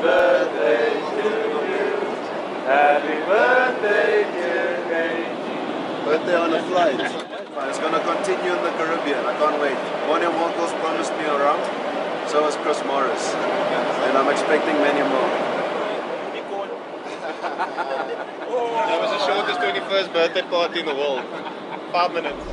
birthday to you. Happy birthday, dear Birthday on a flight. it's going to continue in the Caribbean. I can't wait. Bonnie Walkers promised me a round. So has Chris Morris. And I'm expecting many more. that was the shortest 21st birthday party in the world. Five minutes.